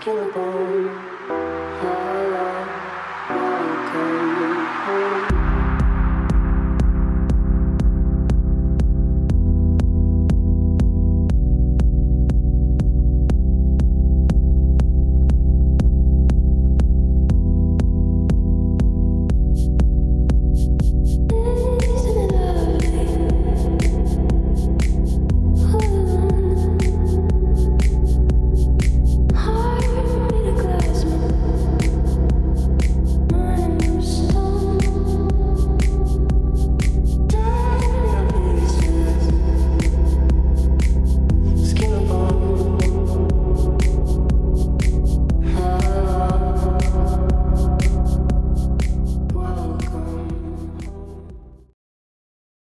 killable.